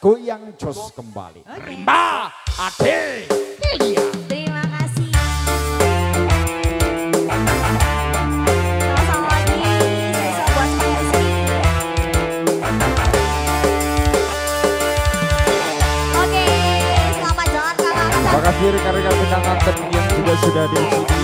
goyang jos kembali. Okay. Rimba Ade Iya. Terima kasih. Terima kasih rekan-rekan Terima yang juga sudah Terima kasih.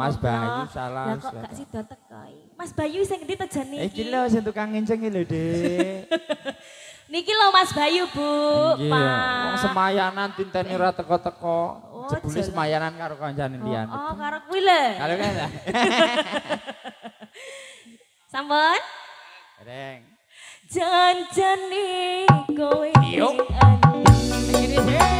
Mas. Bayu, salah, Lah kok gak sida teko. Mas Bayu sing ngendi tejane Iki iki? lho sing tukang nginceng lho, Dik. Niki lho Mas Bayu, Bu. Iya, wong Pak. semayanan tinteni ora teko-teko. Oh, Jebule semayanan karo kancane Oh, liyan. oh, karo kuwi lho. Kalau kan. Sampun? Reng. Janjane kowe andi. Ini sih.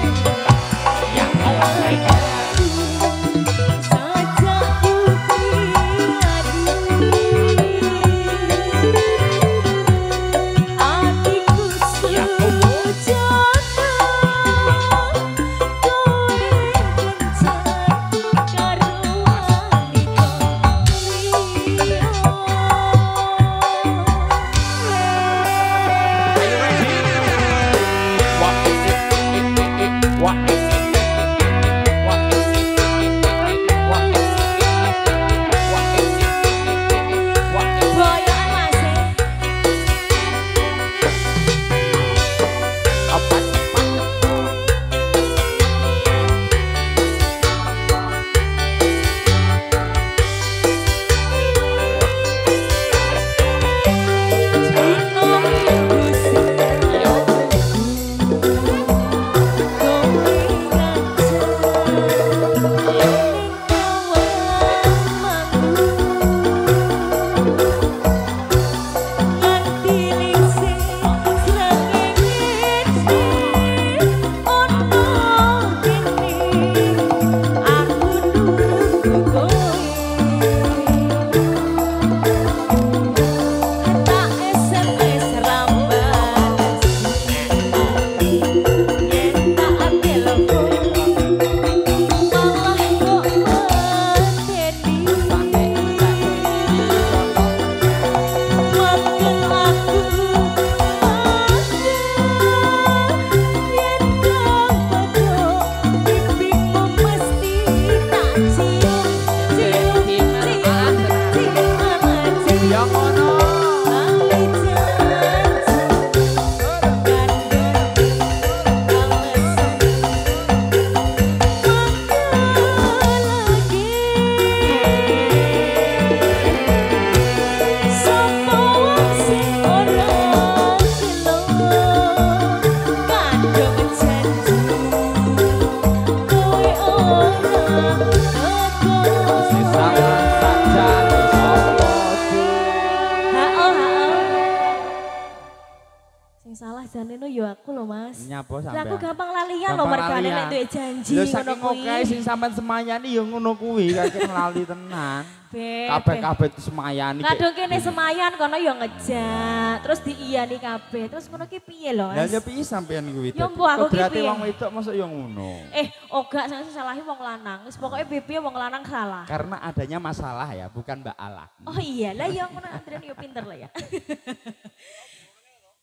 Semayani ya ngono kuwi kakek lali tenan. Kabeh-kabeh semayani. Kadung kene semayan kono yo ngejak, terus diiyani kabeh. Terus ngono ki piye lho, Lah ya piye sampean kuwi? Ya mbok aku ki piye? wong wedok mosok ya ngono. Eh, oga sing salahi wong lanang. Wis pokoke piye wong lanang salah. Karena adanya masalah ya, bukan Mbak Alak. Oh iya, lah ya ngono Andrian yo pinter lah ya.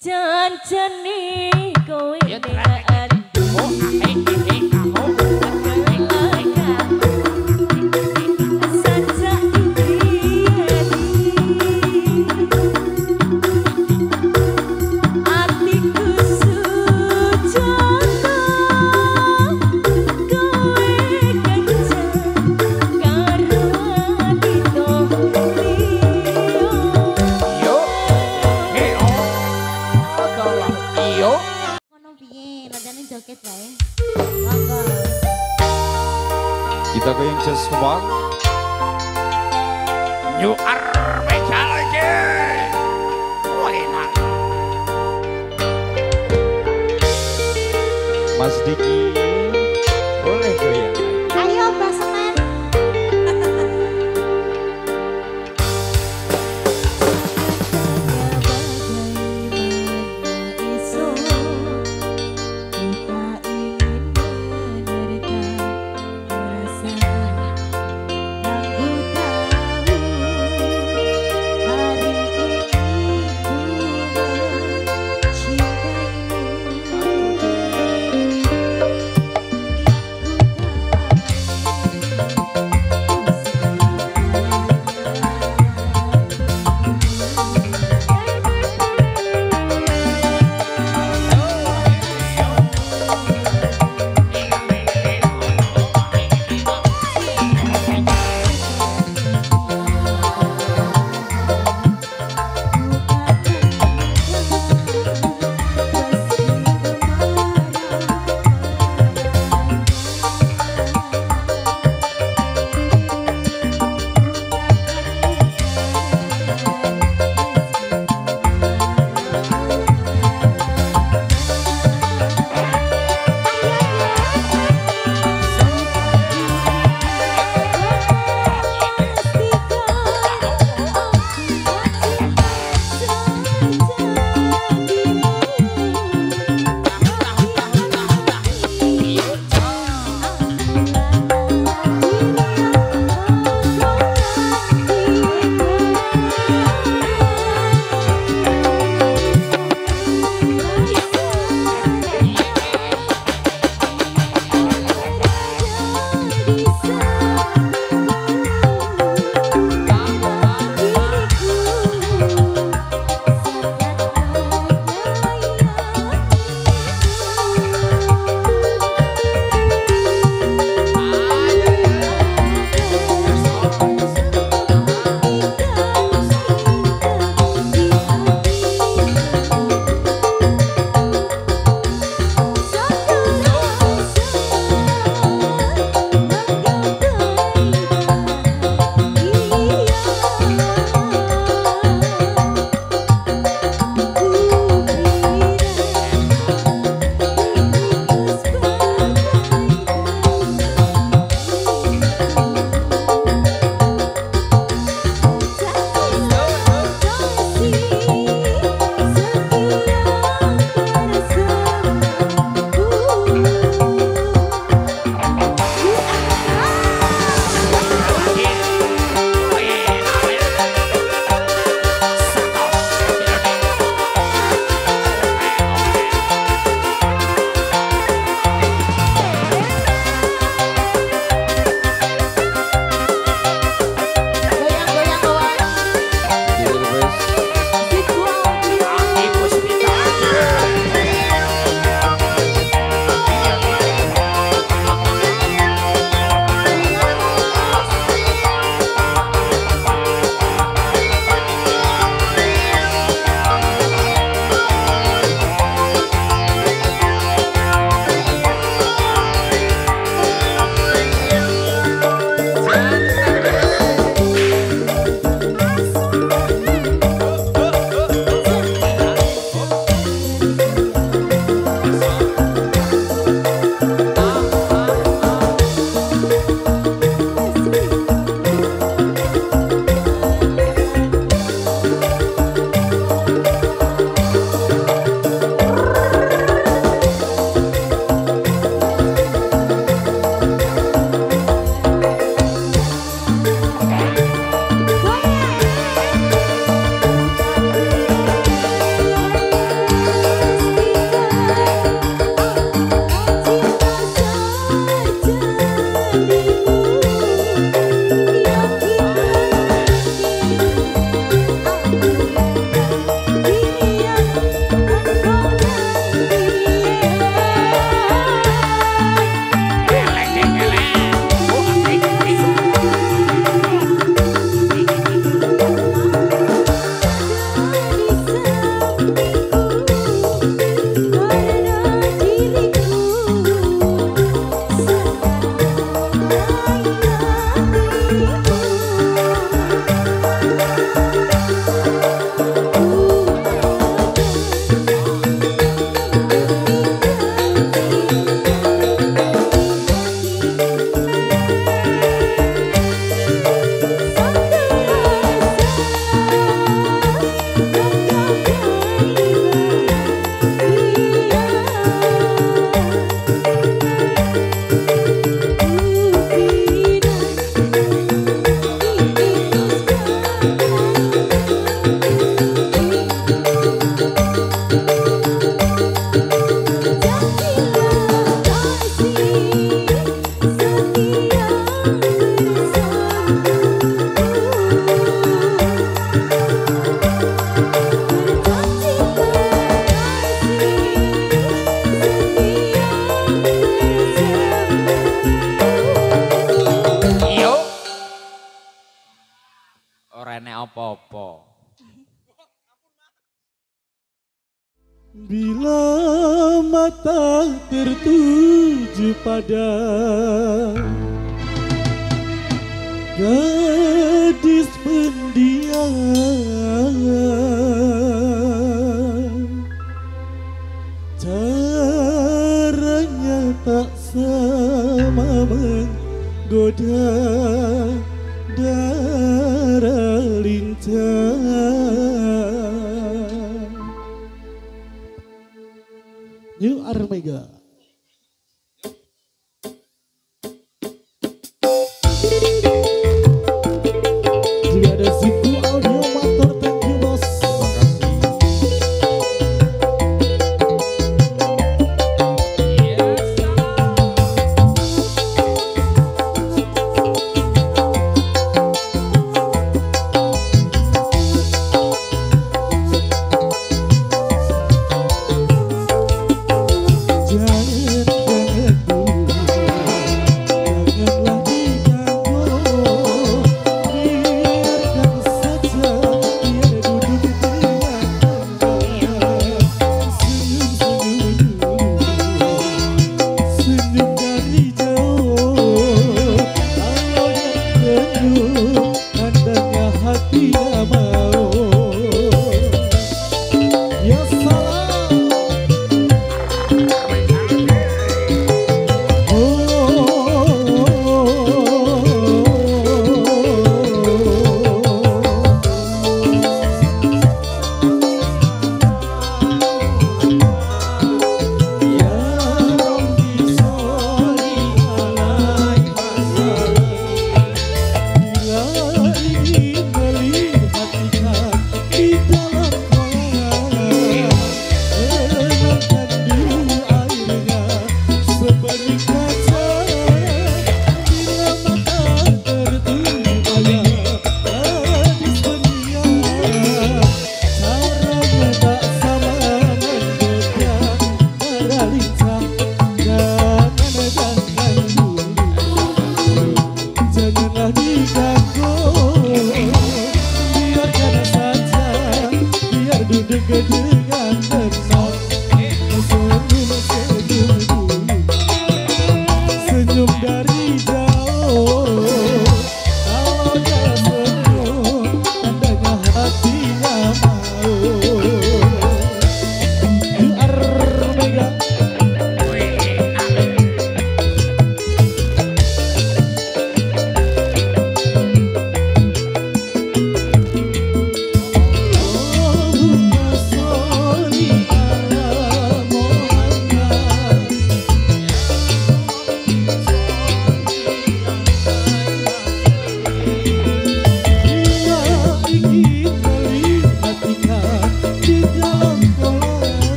Janjane kowe Ya, nek You are my child. Wena. Mas Diki.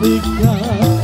Because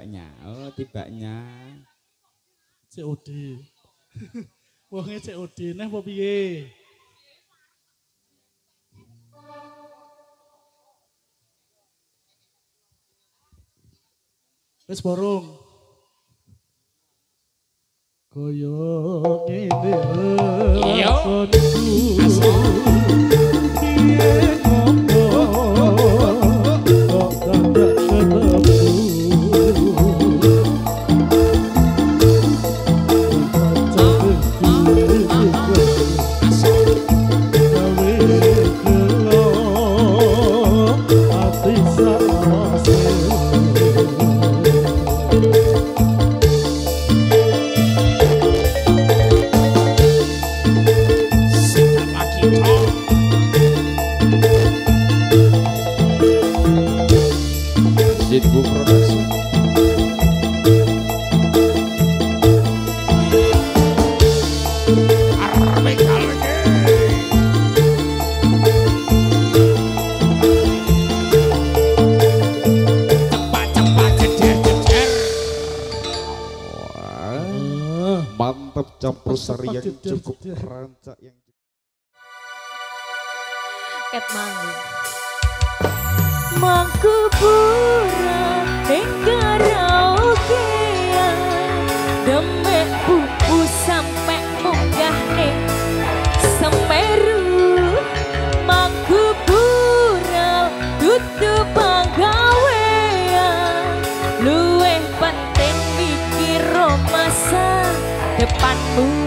tibanya oh tibanya COD wonge COD neh apa piye wis borong kaya ngene campur yang cukup rancak yang Ket manggung. Mangku pura tinggal black moon.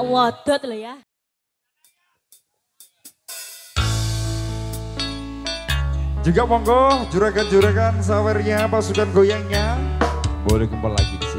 tak wadot loh ya. Juga monggo juragan-juragan sawernya pasukan goyangnya boleh kumpul lagi.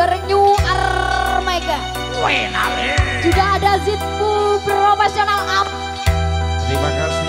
bareng New Armega. Juga ada Zitpool Profesional Up. Terima kasih.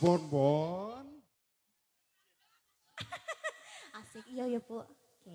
Bonbon. Asik, iya ya Bu. Oke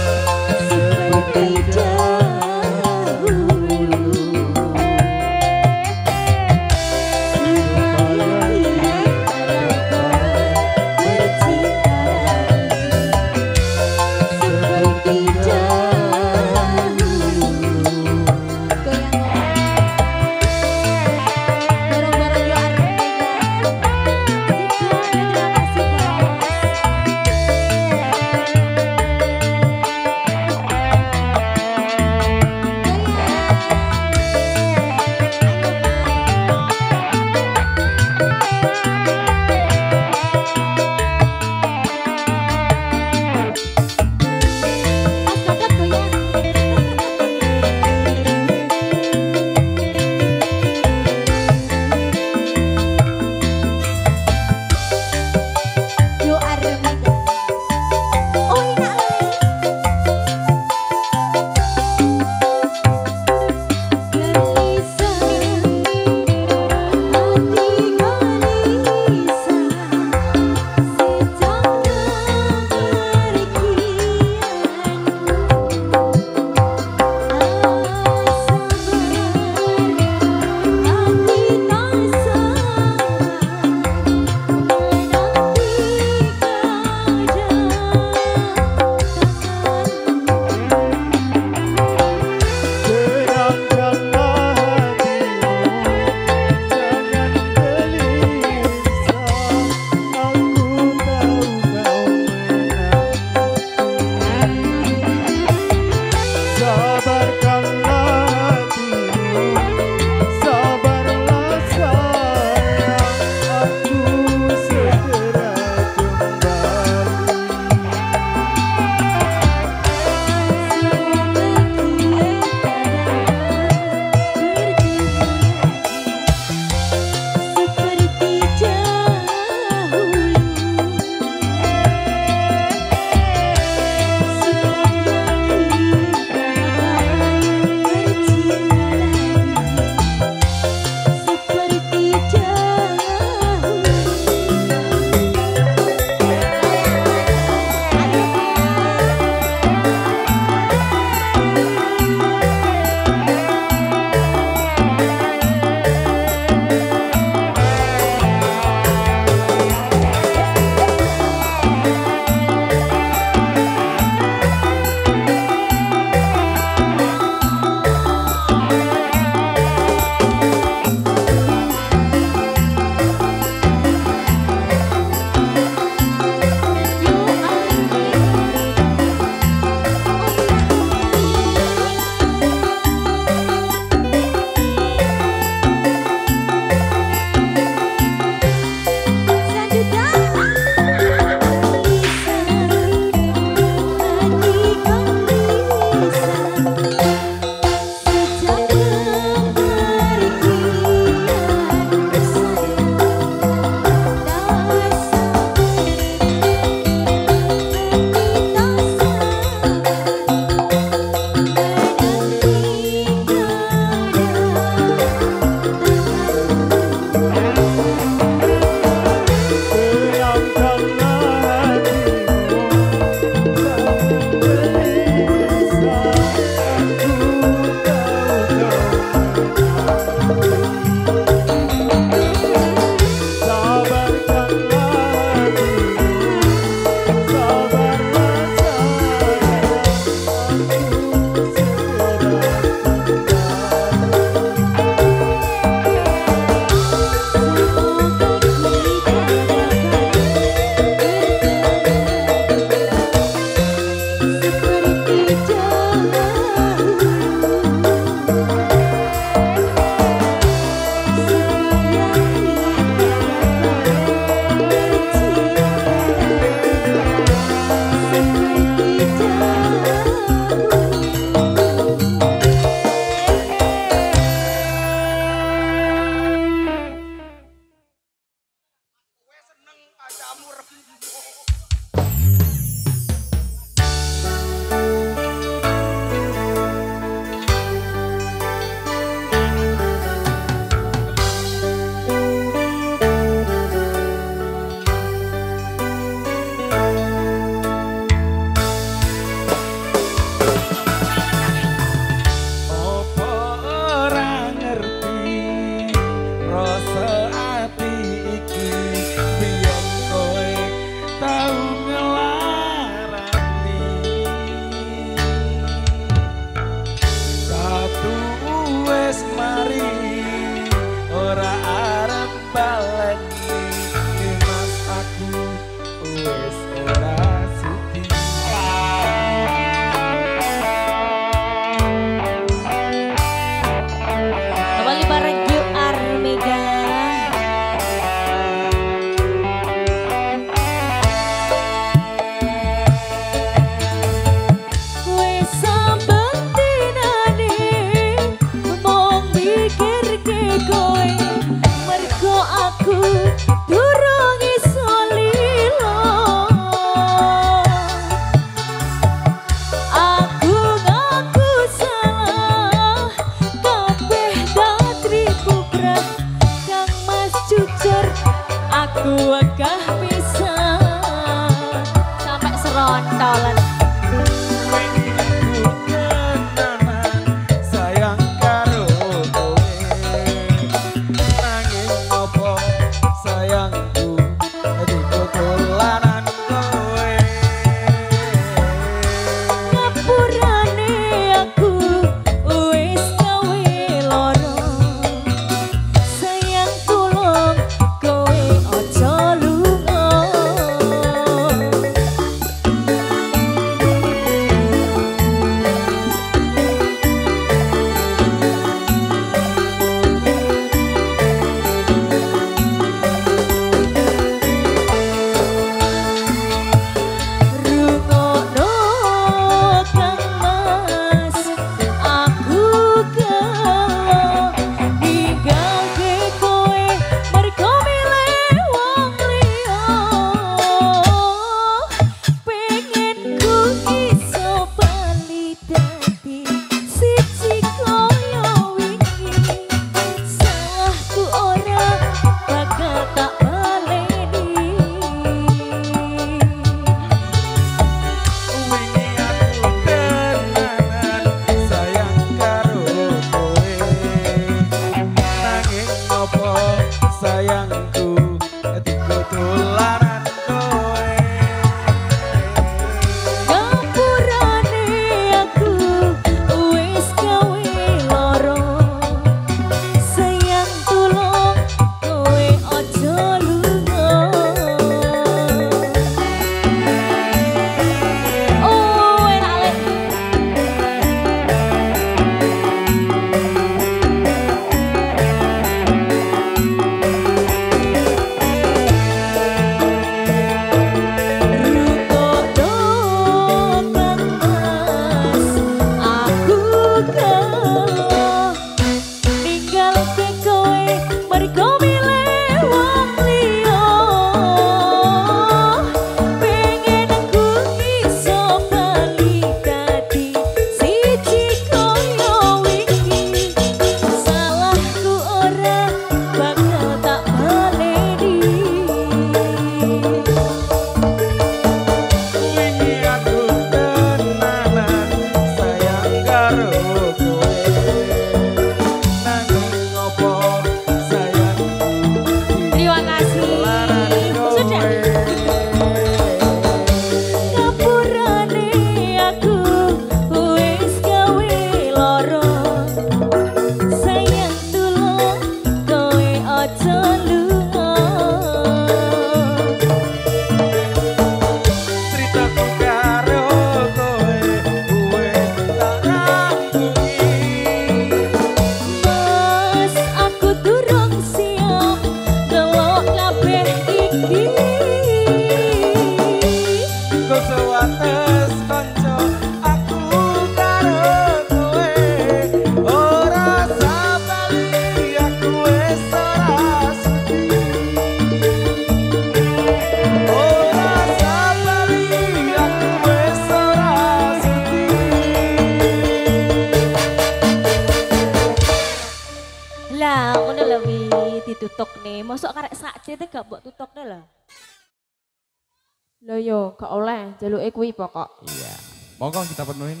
jaluke kuwi pokok. iya monggo kita penuhin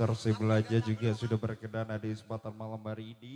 Mr. Simulaja juga sudah berkenan di kesempatan malam hari ini.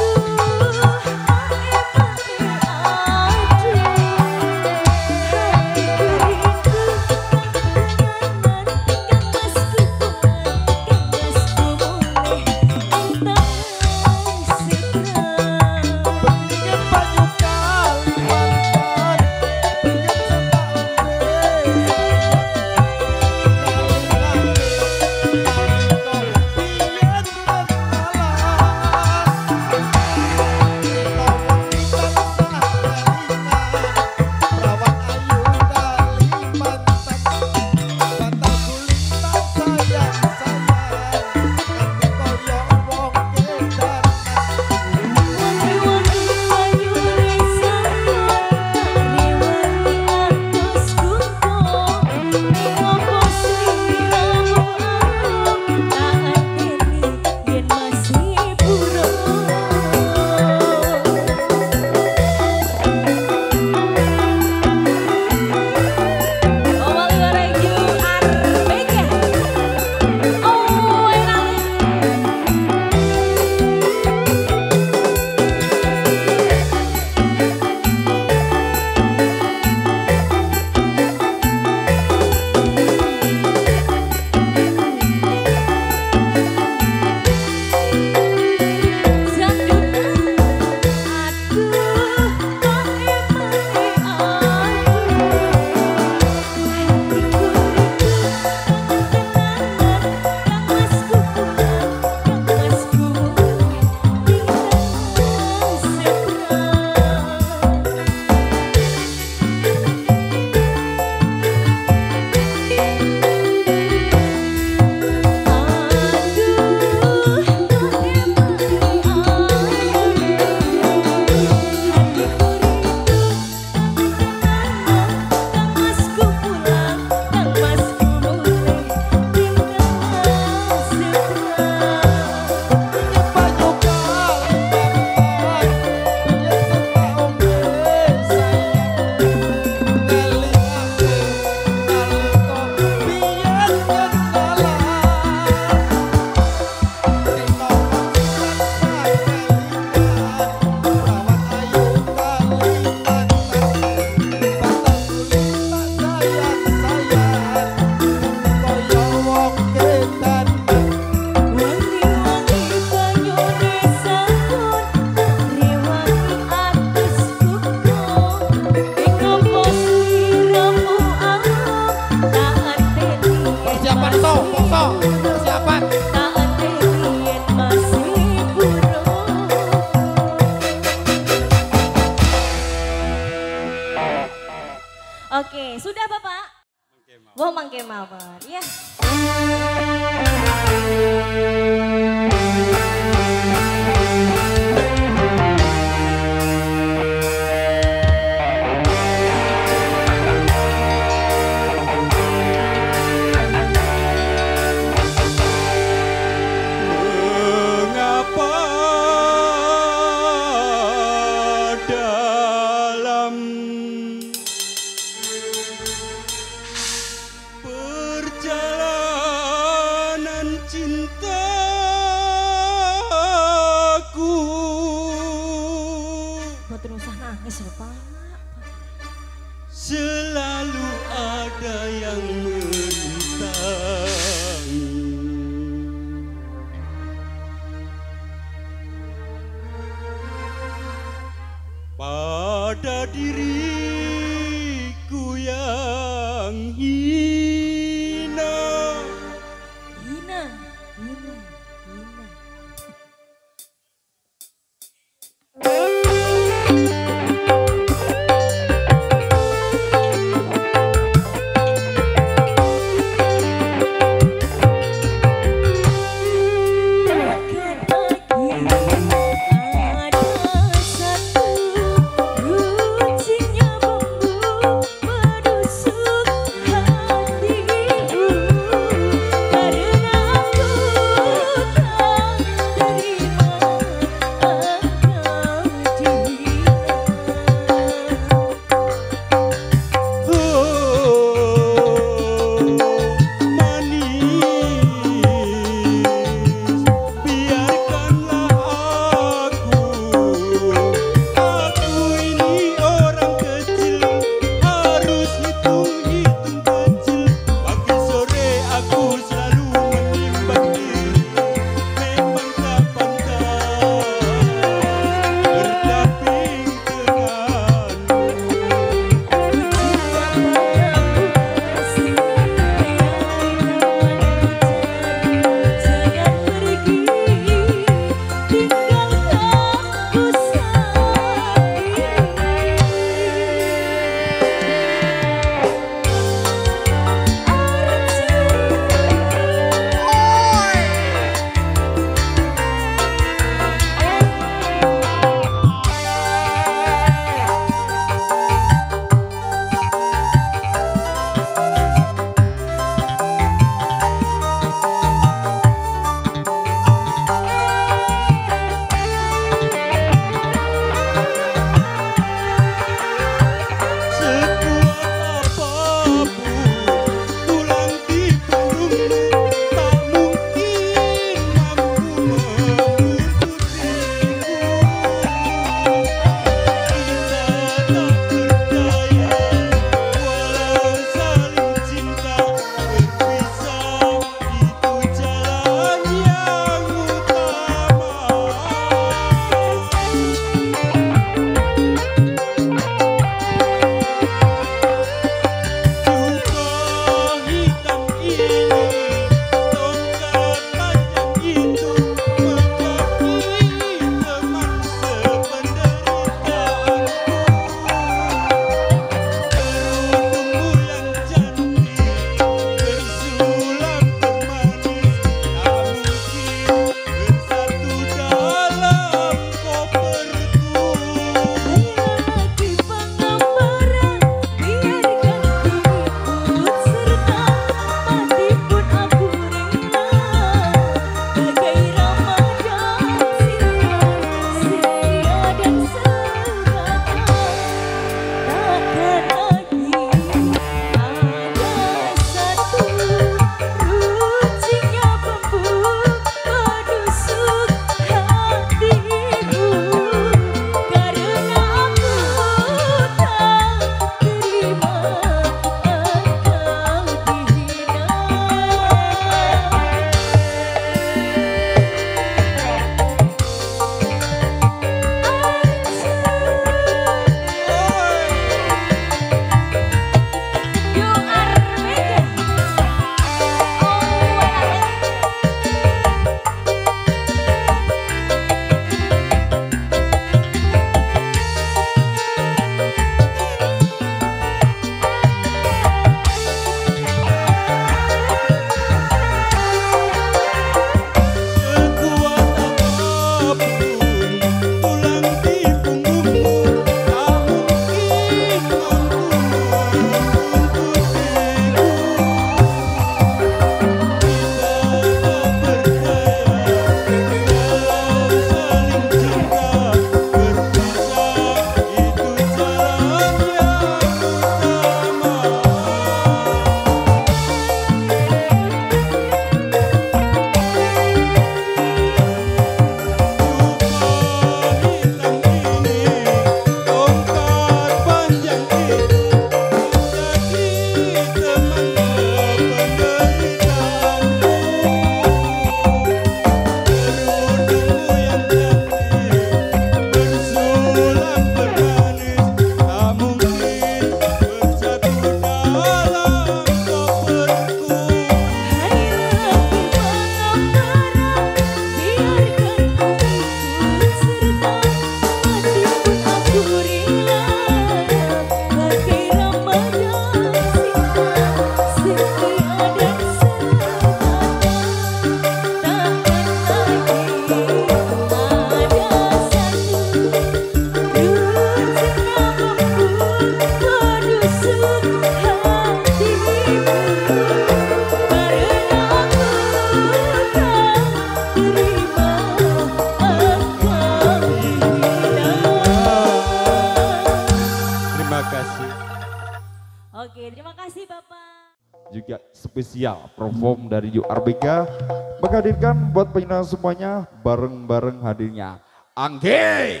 hadirkan buat penyanyi semuanya bareng-bareng hadirnya. Angge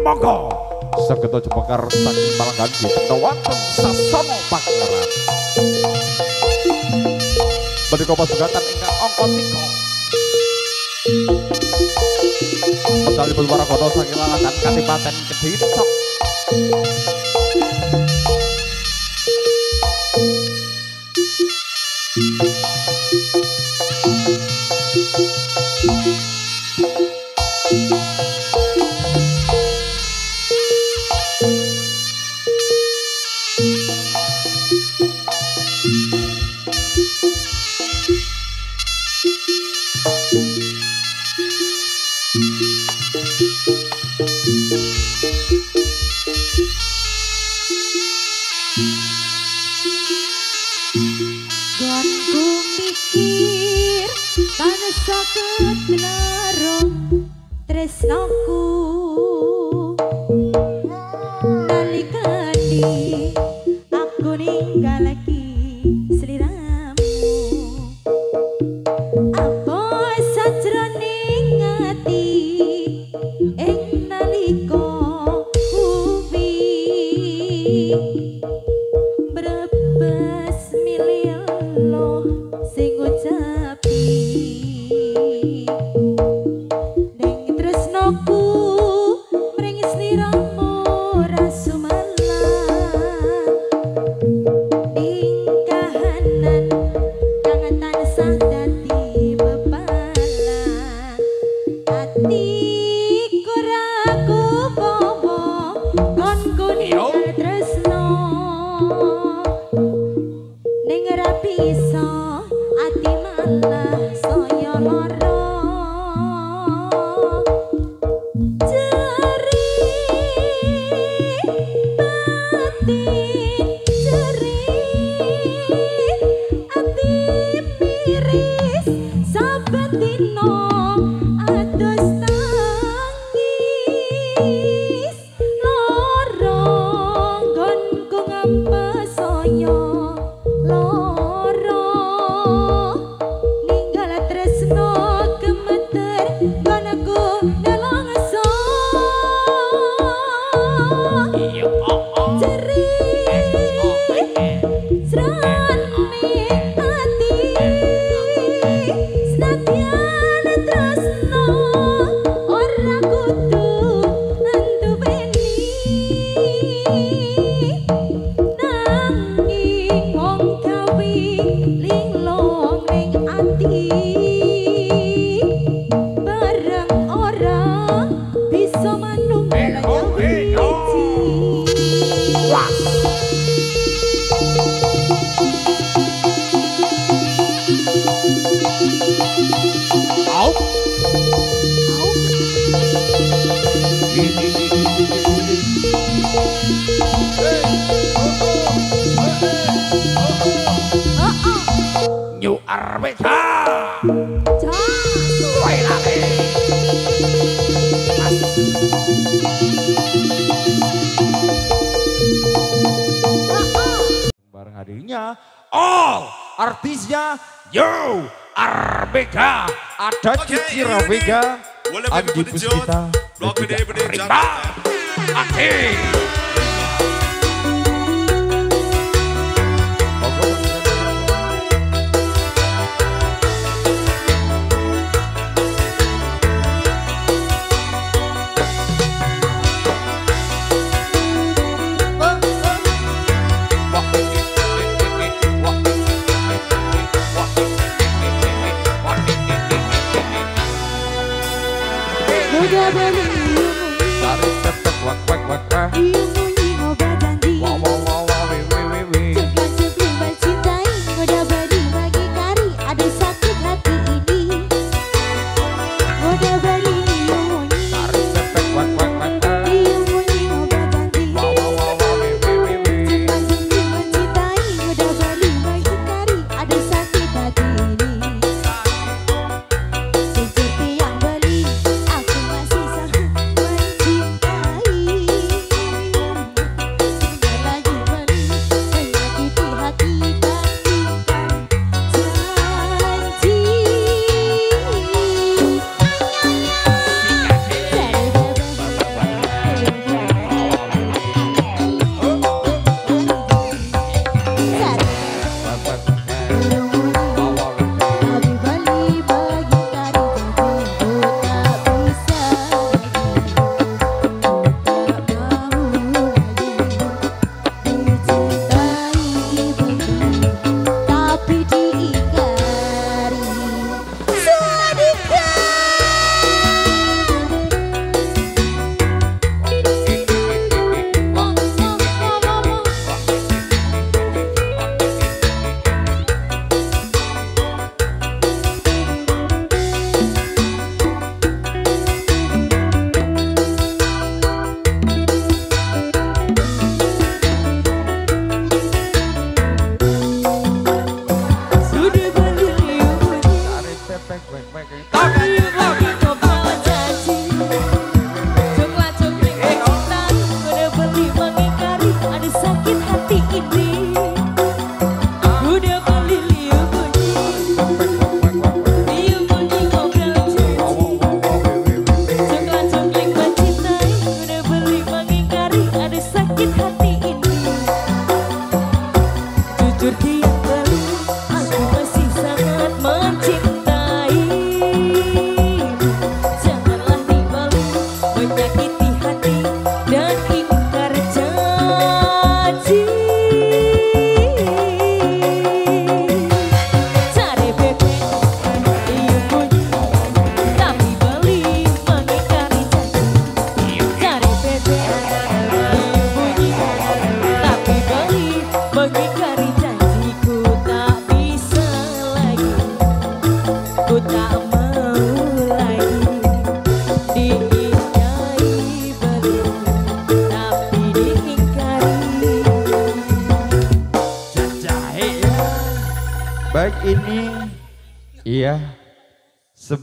Mogo seketua Seketo Jepekar malang Palangganti Nowanten Sasono Pangeran. Menika pasugatan ingkang angka 3. Medalipun Warakono saking Lalasan Kadipaten Kediri. Malaki,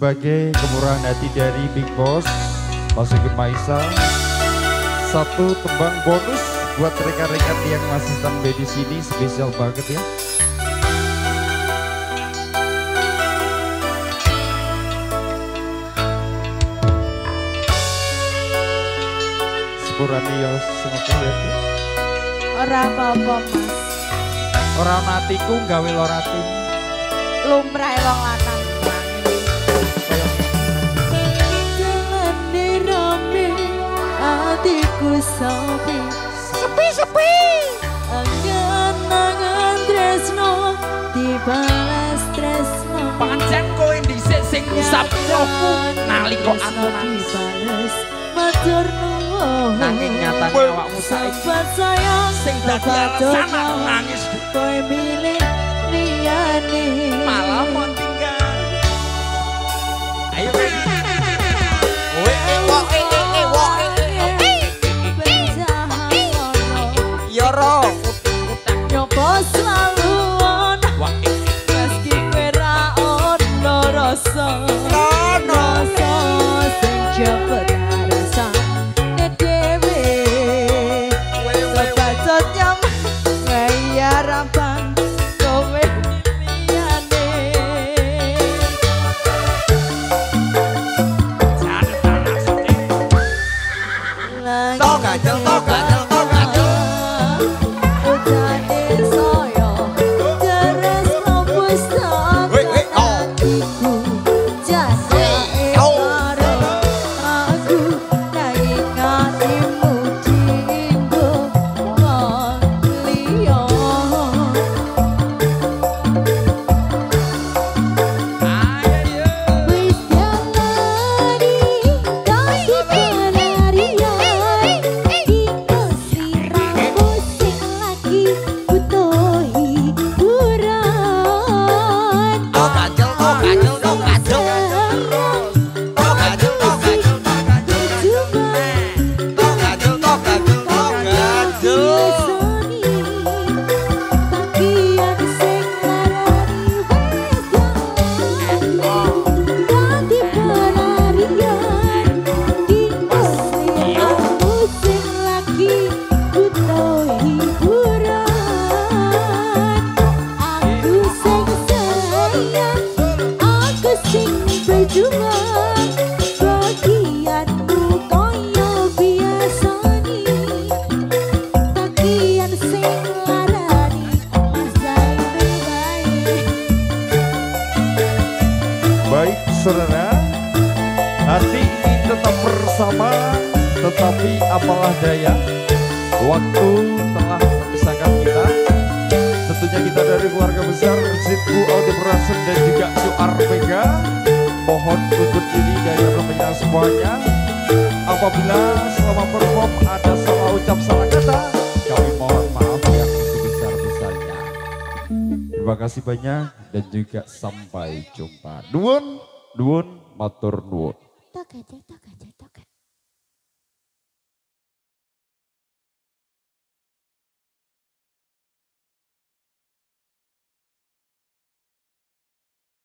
sebagai kemurahan hati dari Big Boss Basuki Maisa satu tembang bonus buat rekan-rekan yang masih sampai di sini spesial banget ya. Sepurani ya semoga ya. Orang apa-apa mas. Orang matiku gawe lorati Lumrah elong lanang. sabdaku aku nangis. matur nuwun. Nanging nyatane awakmu saiki. sing dadi alasan nangis. Kowe milih liyane. Malah